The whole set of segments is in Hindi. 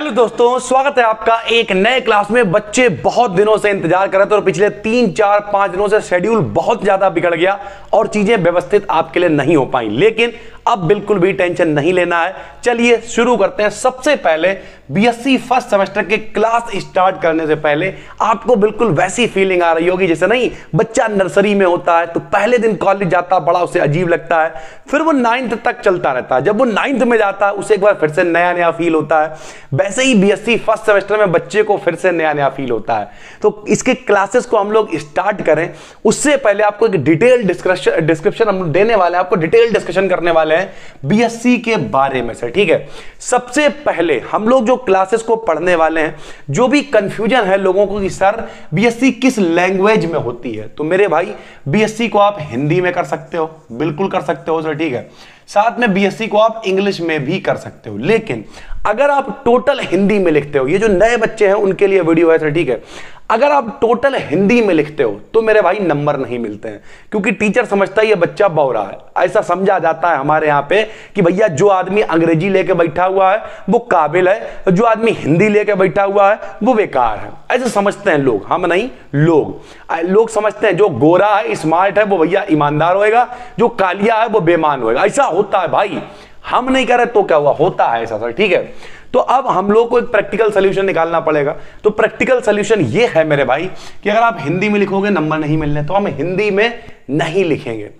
हेलो दोस्तों, स्वागत है आपका एक नए क्लास में। बच्चे बहुत दिनों से इंतज़ार कर रहे थे और पिछले तीन, चार, पाँच दिनों से शेड्यूल बहुत ज़्यादा बिगड़ गया और चीज़ें व्यवस्थित आपके लिए नहीं हो पाई। लेकिन अब बिल्कुल भी टेंशन नहीं लेना है। चलिए शुरू करते हैं। सबसे पहले बीएससी फ़र्स्ट सेमेस्टर के क्लास स्टार्ट करने से पहले आपको बिल्कुल वैसी फीलिंग आ रही होगी, जैसे नहीं, बच्चा नर्सरी में होता है तो पहले दिन कॉलेज जाता, बड़ा उसे अजीब लगता है। फिर वो नाइन्थ तक चलता रहता है। जब वो नाइन्थ में जाता है उसे एक बार फिर से नया नया फील होता है। वैसे ही बीएससी फ़र्स्ट सेमेस्टर में बच्चे को फिर से नया नया फील होता है। तो इसके क्लासेस को हम लोग स्टार्ट करें। उससे पहले आपको एक डिटेल डिस्क्रिप्शन हम देने वाले हैं। आपको डिटेल डिस्कशन करने वाले हैं। बीएससी के बारे में से ठीक है? सबसे पहले हम लोग जो क्लासेस को पढ़ने वाले हैं, जो भी कंफ्यूजन है लोगों को कि, सर बीएससी किस लैंग्वेज में होती है? तो मेरे भाई बीएससी को आप हिंदी में कर सकते हो, बिल्कुल कर सकते हो सर ठीक है? साथ में बीएससी को आप इंग्लिश में भी कर सकते हो। लेकिन अगर आप टोटल हिंदी में लिखते हो, ये जो नए बच्चे हैं, उनके लिए वीडियो है सर ठीक है? अगर आप टोटल हिंदी में लिखते हो तो मेरे भाई नंबर नहीं मिलते हैं। क्योंकि टीचर समझता है ये बच्चा बौरा है। ऐसा समझा जाता है हमारे यहाँ पे कि भैया, जो आदमी अंग्रेज़ी लेके बैठा हुआ है, वो काबिल है। जो आदमी हिंदी लेके बैठा हुआ है, वो बेकार है। ऐसे समझते हैं लोग। हम नहीं, लोग। लोग समझते हैं, जो गोरा है स्मार्ट है, वो भैया ईमानदार होएगा। जो कालिया है, वो बेमान होएगा। ऐसा होता है भाई। हम नहीं कर रहे तो क्या हुआ? होता है ऐसा, सर। ठीक है? तो अब हम लोग को एक प्रैक्टिकल सोल्यूशन निकालना पड़ेगा। तो प्रैक्टिकल सोल्यूशन ये है मेरे भाई कि अगर आप हिंदी में लिखोगे, नंबर नहीं मिलने तो हम हिंदी में नहीं लिखेंगे।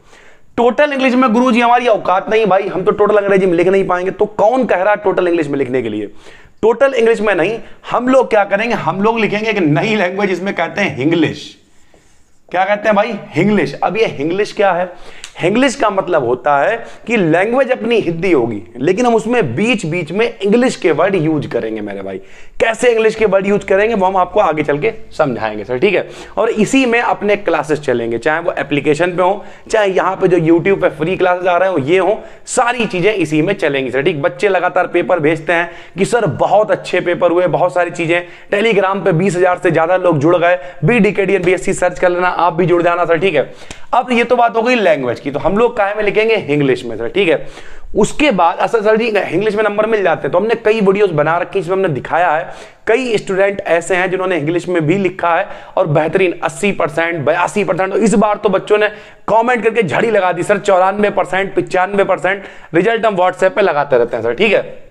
टोटल इंग्लिश में गुरु जी हमारी औकात नहीं भाई, हम तो टोटल अंग्रेज़ी में लिख नहीं पाएँगे। तो कौन कह रहा है टोटल इंग्लिश में लिखने के लिए? टोटल इंग्लिश में नहीं, हम लोग क्या करेंगे? हम लोग लिखेंगे एक नई लैंग्वेज इसमें कहते हैं इंग्लिश क्या कहते हैं भाई? हिंग्लिश अब ये हिंग्लिश क्या है? इंग्लिश का मतलब होता है कि लैंग्वेज अपनी हिंदी होगी, लेकिन हम उसमें बीच बीच में इंग्लिश के वर्ड यूज़ करेंगे मेरे भाई। कैसे इंग्लिश के वर्ड यूज़ करेंगे, वो हम आपको आगे चल के समझाएँगे, सर, ठीक है? और इसी में अपने क्लासेस चलेंगे, चाहे वो एप्लीकेशन पे हो, चाहे यहाँ पे जो यूट्यूब पे फ्री क्लासेस आ रहे हो, ये हो, सारी चीज़ें इसी में चलेंगी, सर, ठीक? बच्चे लगातार पेपर भेजते हैं कि, सर, बहुत अच्छे पेपर हुए, बहुत सारी चीज़ें टेलीग्राम पे बीस से ज़्यादा लोग जुड़ गए B D K D search कर लेना, आप भी जुड़ जाना, सर, ठीक है? अब ये तो बात हो गई लैंग्वेज की तो हम लोग काय में लिखेंगे इंग्लिश में? सर ठीक है। उसके बाद, असल सर जी इंग्लिश में नंबर मिल जाते हैं तो हमने कई वीडियोस बना रखी इसमें हमने दिखाया है। कई स्टूडेंट ऐसे हैं जिन्होंने इंग्लिश में भी लिखा है, और बेहतरीन 80 परसेंट, बयासी परसेंट इस बार तो बच्चों ने कमेंट करके झड़ी लगा दी, सर, चौरानवे परसेंट, पिचानवे परसेंट रिज़ल्ट हम व्हाट्सएप पे लगाते रहते हैं, सर, ठीक है?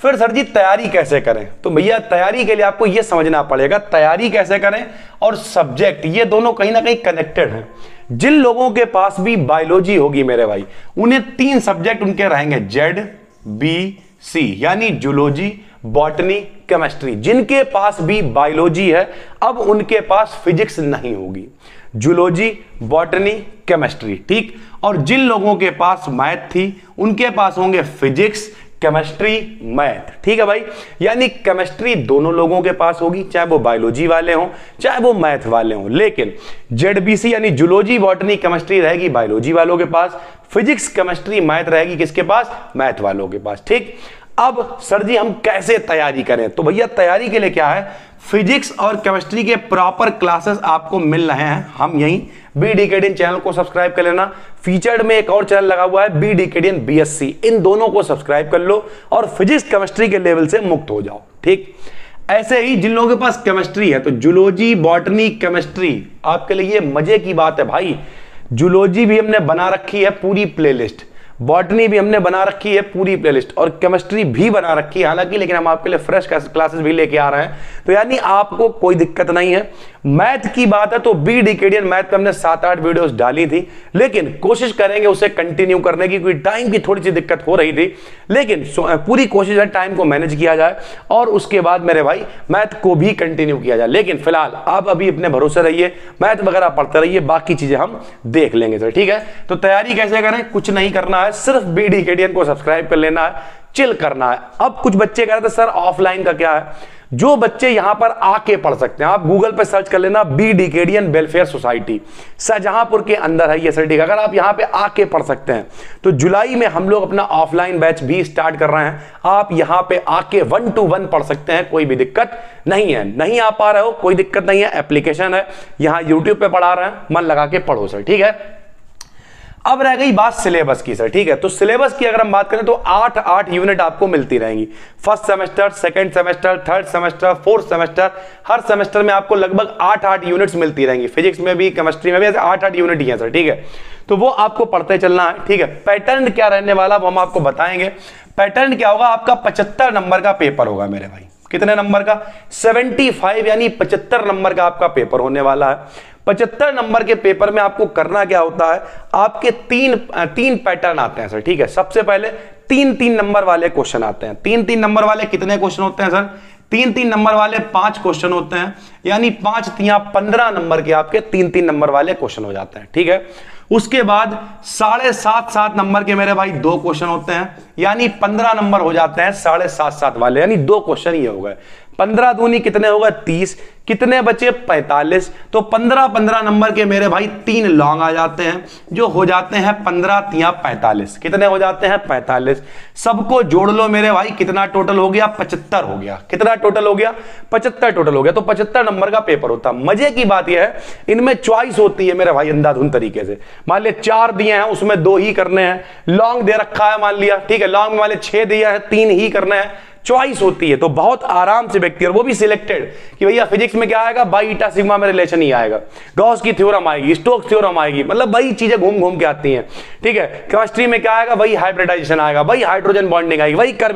फिर सर जी, तैयारी कैसे करें? तो भैया, तैयारी के लिए आपको यह समझना पड़ेगा, तैयारी कैसे करें और सब्जेक्ट ये दोनों कहीं ना कहीं कनेक्टेड हैं। जिन लोगों के पास भी बायोलॉजी होगी मेरे भाई, उन्हें तीन सब्जेक्ट उनके रहेंगे जेड बी सी यानी जूलॉजी बॉटनी केमिस्ट्री जिनके पास भी बायोलॉजी है, अब उनके पास फिजिक्स नहीं होगी। जूलॉजी बॉटनी केमिस्ट्री ठीक? और जिन लोगों के पास मैथ थी, उनके पास होंगे फिजिक्स केमिस्ट्री मैथ ठीक है भाई? यानी केमिस्ट्री दोनों लोगों के पास होगी, चाहे वो बायोलॉजी वाले हों, चाहे वो मैथ वाले हों। लेकिन जेडबीसी यानी जूलॉजी बॉटनी केमिस्ट्री रहेगी बायोलॉजी वालों के पास फिजिक्स केमिस्ट्री मैथ रहेगी किसके पास? मैथ वालों के पास। ठीक? अब सर जी, हम कैसे तैयारी करें? तो भैया, तैयारी के लिए क्या है? फिजिक्स और केमिस्ट्री के प्रॉपर क्लासेस आपको मिल रहे हैं। हम यहीं बी डिकेडियन चैनल को सब्सक्राइब कर लेना। फीचर्ड में एक और चैनल लगा हुआ है बी डिकेडियन बीएससी इन दोनों को सब्सक्राइब कर लो और फिजिक्स, केमिस्ट्री के लेवल से मुक्त हो जाओ, ठीक? ऐसे ही जिन लोगों के पास केमिस्ट्री है तो जूलॉजी, बॉटनी, केमिस्ट्री, आपके लिए मज़े की बात है भाई। जूलॉजी भी हमने बना रखी है पूरी प्लेलिस्ट। बॉटनी भी हमने बना रखी है, पूरी प्लेलिस्ट और केमिस्ट्री भी बना रखी है, हालाँकि लेकिन हम आपके लिए फ्रेश क्लासेस भी लेके आ रहे हैं। तो यानी आपको कोई दिक्कत नहीं है। मैथ की बात है तो बी डिकेडियन मैथ पे हमने सात आठ वीडियोस डाली थी, लेकिन कोशिश करेंगे उसे कंटिन्यू करने की, क्योंकि टाइम की थोड़ी सी दिक्कत हो रही थी। लेकिन पूरी कोशिश है टाइम को मैनेज किया जाए, और उसके बाद मेरे भाई मैथ को भी कंटिन्यू किया जाए। लेकिन फ़िलहाल आप अभी अपने भरोसे रहिए मैथ वगैरह पढ़ते रहिए, बाकी चीज़ें हम देख लेंगे, सर, ठीक है? तो तैयारी कैसे करें? कुछ नहीं करना है, सिर्फ़ बी डी को सब्सक्राइब कर लेना है। चिल करना है। अब कुछ बच्चे कह रहे थे, सर ऑफलाइन का क्या है? जो बच्चे यहाँ पर आके पढ़ सकते हैं। आप गूगल पर सर्च कर लेना B Decadian welfare society Shahjahanpur के अंदर है ये सर ठीक अगर आप यहाँ पे आके पढ़ सकते हैं तो जुलाई में हम लोग अपना ऑफलाइन बैच भी स्टार्ट कर रहे हैं। आप यहाँ पे आके वन टू वन पढ़ सकते हैं, कोई भी दिक्कत नहीं है। नहीं आ पा रहे हो, कोई दिक्कत नहीं है एप्लीकेशन है। यहाँ यूट्यूब पे पढ़ा रहे हैं, मन लगा के पढ़ो, सर। ठीक है? अब रह गई बात सिलेबस की, सर, ठीक है? तो सिलेबस की अगर हम बात करें तो आठ आठ यूनिट आपको मिलती रहेंगी। First semester, second semester, third semester, fourth semester, हर सेमेस्टर में आपको लगभग आठ आठ यूनिट्स मिलती रहेंगी। फिजिक्स में भी, केमिस्ट्री में भी ऐसे आठ आठ यूनिट ही है, सर, ठीक है? तो वो आपको पढ़ते चलना है, ठीक है? पैटर्न क्या रहने वाला, वो हम आपको बताएँगे। पैटर्न क्या होगा, आपका पचहत्तर नंबर का पेपर होगा मेरे भाई। कितने नंबर का? 75 यानी 75 नंबर का आपका पेपर होने वाला है। पचहत्तर नंबर के पेपर में आपको करना क्या होता है? आपके तीन तीन पैटर्न आते हैं, सर, ठीक है? सबसे पहले तीन तीन नंबर वाले क्वेश्चन आते हैं। तीन तीन नंबर वाले कितने क्वेश्चन होते हैं, सर? तीन तीन नंबर वाले पाँच क्वेश्चन होते हैं। यानी पाँच, तिया पंद्रह नंबर के आपके तीन तीन नंबर वाले क्वेश्चन हो जाते हैं, ठीक है? उसके बाद साढ़े सात सात नंबर के मेरे भाई दो क्वेश्चन होते हैं। यानी पंद्रह नंबर हो जाते हैं साढ़े सात सात वाले। यानी दो क्वेश्चन ही हो गए। पंद्रह दूनी कितने होगा? तीस। कितने बचे? 45 तो 15 15 नंबर के मेरे भाई तीन लॉन्ग आ जाते हैं। जो हो जाते हैं 15 तिया 45 कितने हो जाते हैं? 45 सबको जोड़ लो मेरे भाई। कितना टोटल हो गया? 75 हो गया। कितना टोटल हो गया? 75 टोटल हो गया। तो 75 नंबर का पेपर होता। है मज़े की बात यह है, इनमें च्वाइस होती है मेरे भाई अंधाधुन तरीके से। मान लिया चार दिए हैं, उसमें दो ही करने हैं। लॉन्ग दे रखा है, मान लिया। ठीक है लॉन्ग में मान लिया छह दिया है, तीन ही करने हैं। चॉइस होती है तो बहुत आराम से व्यक्ति, और वो भी सिलेक्टेड कि भैया फिजिक्स में क्या आएगा? बाई इटा सिग्मा में रिलेशन ही आएगा। गॉस की थ्योरम आएगी स्टोक थ्योरम आएगी मतलब वही चीज़ें घूम घूम के आती हैं। ठीक है? केमिस्ट्री में क्या आएगा? वही हाइब्रिडाइजेशन आएगा, वही हाइड्रोजन बॉन्डिंग आएगी, वही कर्व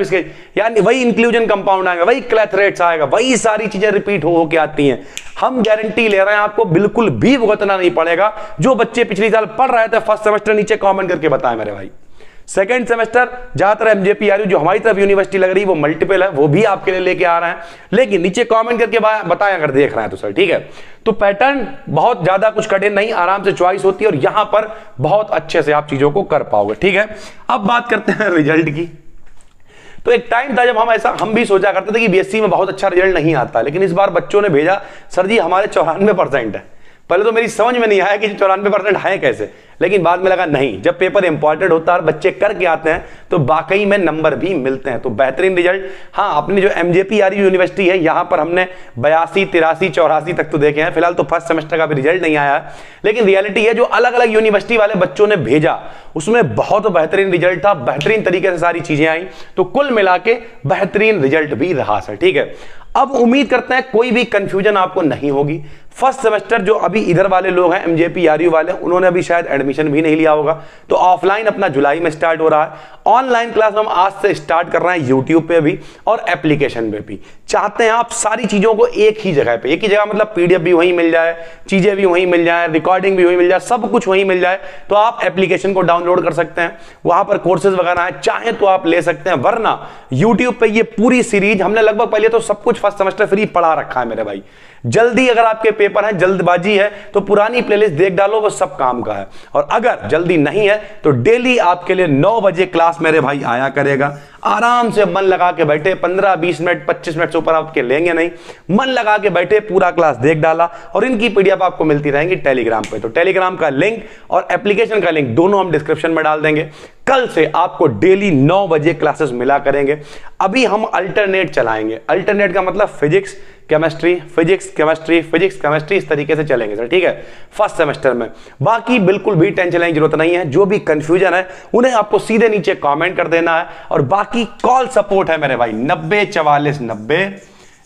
यानी वही इंक्लूजन कंपाउंड आएगा, वही क्लैथरेट्स आएगा, वही सारी चीज़ें रिपीट हो के आती हैं। हम गारंटी ले रहे हैं, आपको बिल्कुल भी भुगतना नहीं पड़ेगा। जो बच्चे पिछली साल पढ़ रहे थे फ़र्स्ट सेमेस्टर नीचे कॉमेंट करके बताएँ मेरे भाई। सेकेंड सेमेस्टर ज़्यादातर एमजेपी आ रही जो हमारी तरफ़ यूनिवर्सिटी लग रही है, वो मल्टीपल है, वो भी आपके लिए लेके आ रहे हैं। लेकिन नीचे कमेंट करके बताएँ, अगर देख रहे हैं तो सर, ठीक है? तो पैटर्न बहुत ज़्यादा कुछ कठिन नहीं, आराम से चॉइस होती है और यहाँ पर बहुत अच्छे से आप चीज़ों को कर पाओगे, ठीक है? अब बात करते हैं रिज़ल्ट की। तो एक टाइम था जब हम ऐसा, हम भी सोचा करते थे कि बीएससी में बहुत अच्छा रिज़ल्ट नहीं आता, लेकिन इस बार बच्चों ने भेजा, सर जी, हमारे चौरानवे परसेंट है। पहले तो मेरी समझ में नहीं आया कि चौरानवे परसेंट है कैसे। लेकिन बाद में लगा, नहीं, जब पेपर इंपॉर्टेंट होता है बच्चे करके आते हैं तो वाकई में नंबर भी मिलते हैं। तो बेहतरीन रिज़ल्ट हाँ अपनी जो एमजेपी आर यूनिवर्सिटी है, यहाँ पर हमने बयासी, तिरासी, चौरासी तक तो देखे हैं। फ़िलहाल तो फ़र्स्ट सेमेस्टर का भी रिज़ल्ट नहीं आया। लेकिन रियलिटी है, जो अलग अलग यूनिवर्सिटी वाले बच्चों ने भेजा, उसमें बहुत बेहतरीन रिज़ल्ट था, बेहतरीन तरीके से सारी चीज़ें आई। तो कुल मिला के बेहतरीन रिज़ल्ट भी रहा, सर। ठीक है? अब उम्मीद करते हैं कोई भी कंफ्यूजन आपको नहीं होगी। फ़र्स्ट सेमेस्टर जो अभी इधर वाले लोग हैं एमजेपी आरयू वाले, उन्होंने अभी शायद एडमिशन भी नहीं लिया होगा। तो ऑफलाइन अपना जुलाई में स्टार्ट हो रहा है। ऑनलाइन क्लास हम आज से स्टार्ट कर रहे हैं यूट्यूब पे भी और एप्लीकेशन पे भी। चाहते हैं आप सारी चीज़ों को एक ही जगह पे, एक ही जगह मतलब पीडीएफ भी वहीं मिल जाए, चीज़ें भी वहीं मिल जाए रिकॉर्डिंग भी वहीं मिल जाए, सब कुछ वहीं मिल जाए तो आप एप्लीकेशन को डाउनलोड कर सकते हैं। वहाँ पर कोर्सेज वगैरह है, चाहे तो आप ले सकते हैं, वरना यूट्यूब पे ये पूरी सीरीज़ हमने लगभग पहले तो सब कुछ फ़र्स्ट सेमेस्टर फ्री पढ़ा रखा है मेरे भाई। जल्दी अगर आपके पेपर है, जल्दबाजी है तो पुरानी प्लेलिस्ट देख डालो, वो सब काम का है। और अगर जल्दी नहीं है तो डेली आपके लिए नौ बजे क्लास मेरे भाई आया करेगा। आराम से मन लगा के बैठे 15 20 मिनट 25 मिनट से ऊपर आपके लेंगे नहीं। मन लगा के बैठे, पूरा क्लास देख डाला, और इनकी पीडीएफ आपको मिलती रहेंगी टेलीग्राम पे। तो टेलीग्राम का लिंक और एप्लीकेशन का लिंक दोनों हम डिस्क्रिप्शन में डाल देंगे। कल से आपको डेली 9 बजे क्लासेस मिला करेंगे। अभी हम अल्टरनेट चलाएँगे। अल्टरनेट का मतलब physics chemistry physics chemistry physics chemistry इस तरीके से चलेंगे सर, ठीक है? फ़र्स्ट सेमेस्टर में। बाकी बिल्कुल भी टेंशन लेने की ज़रूरत नहीं है। जो भी कंफ्यूजन है, उन्हें आपको सीधे नीचे कमेंट कर देना है। और बाकी कॉल सपोर्ट है मेरे भाई। नब्बे, चवालीस, नब्बे।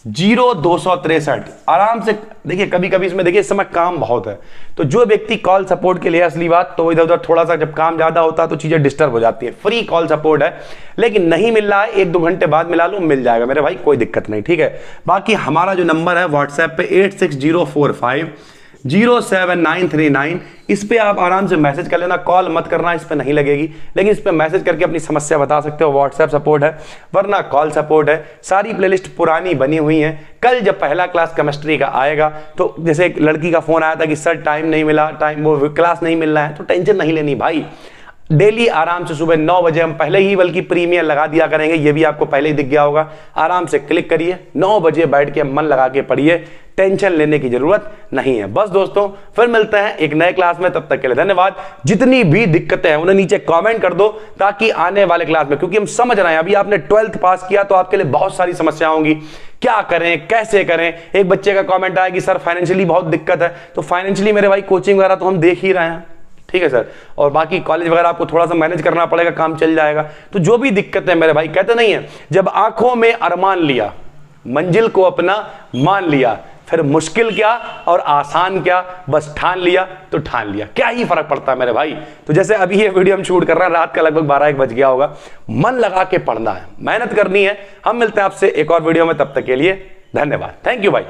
ज़ीरो दो सौ तिरसठ। आराम से, देखिए कभी कभी इसमें, देखिए, इस समय काम बहुत है। तो जो व्यक्ति कॉल सपोर्ट के लिए असली बात तो इधर उधर थोड़ा सा जब काम ज़्यादा होता है तो चीज़ें डिस्टर्ब हो जाती है। फ्री कॉल सपोर्ट है, लेकिन नहीं मिल रहा है एक दो घंटे बाद मिला लू, मिल जाएगा। मेरे भाई, कोई दिक्कत नहीं, ठीक है? बाकी हमारा जो नंबर है व्हाट्सएप पे, eight six zero four five. Zero seven nine three nine. इस पर आप आराम से मैसेज कर लेना, कॉल मत करना, इस पर नहीं लगेगी। लेकिन इस पर मैसेज करके अपनी समस्या बता सकते हो। व्हाट्सएप सपोर्ट है, वरना कॉल सपोर्ट है। सारी प्लेलिस्ट पुरानी बनी हुई है। कल जब पहला क्लास केमिस्ट्री का आएगा तो जैसे एक लड़की का फ़ोन आया था कि, सर टाइम नहीं मिला टाइम वो क्लास नहीं मिल है। तो टेंशन नहीं लेनी भाई। डेली आराम से सुबह नौ बजे हम पहले ही बल्कि प्रीमियर लगा दिया करेंगे। ये भी आपको पहले ही दिख गया होगा। आराम से क्लिक करिए। नौ बजे बैठ के मन लगा के पढ़िए। टेंशन लेने की ज़रूरत नहीं है। बस दोस्तों, फिर मिलते हैं एक नए क्लास में, तब तक के लिए धन्यवाद। जितनी भी दिक्कतें हैं, उन्हें नीचे कमेंट कर दो ताकि आने वाले क्लास में, क्योंकि हम समझ रहे हैं, अभी आपने ट्वेल्थ पास किया तो आपके लिए बहुत सारी समस्या होंगी। क्या करें, कैसे करें? एक बच्चे का कॉमेंट आया कि, सर फाइनेंशियली बहुत दिक्कत है। तो फाइनेंशियली मेरे भाई कोचिंग वगैरह तो हम देख ही रहे हैं। ठीक है, सर? और बाकी कॉलेज वगैरह आपको थोड़ा सा मैनेज करना पड़ेगा, काम चल जाएगा। तो जो भी दिक्कत है, मेरे भाई, कहते नहीं है, जब आँखों में अरमान लिया, मंजिल को अपना मान लिया फिर मुश्किल क्या और आसान क्या? बस ठान लिया तो ठान लिया। क्या ही फ़र्क पड़ता है मेरे भाई? तो जैसे अभी ये वीडियो हम शूट कर रहे हैं, रात का लगभग बारह एक बज गया होगा। मन लगा के पढ़ना है, मेहनत करनी है। हम मिलते हैं आपसे एक और वीडियो में, तब तक के लिए धन्यवाद। थैंक यू भाई